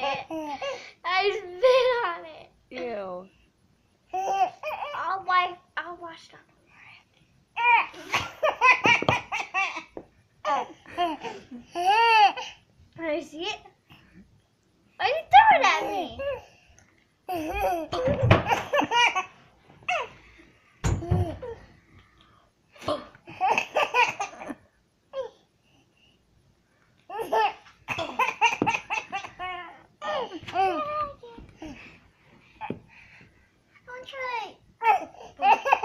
it. I spit on it. Ew. I'll wipe. I'll wash it off. Can I see it? Why are you throwing at me? country.